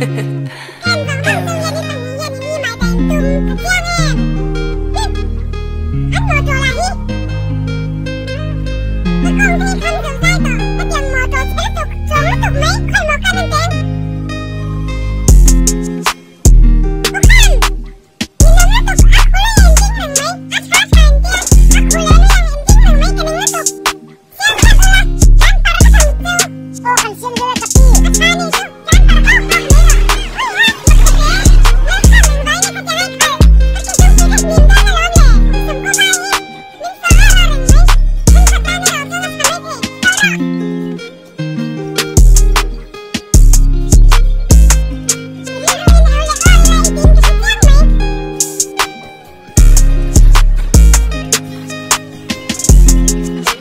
Mm-hmm. Bye.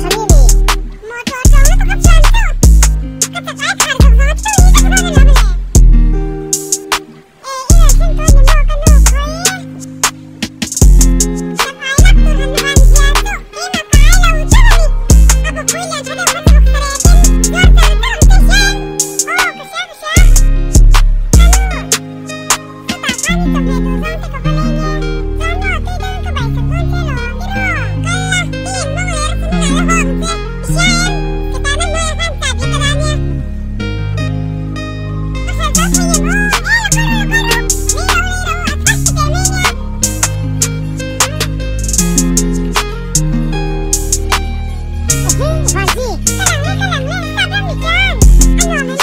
How do Mama.